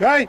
来。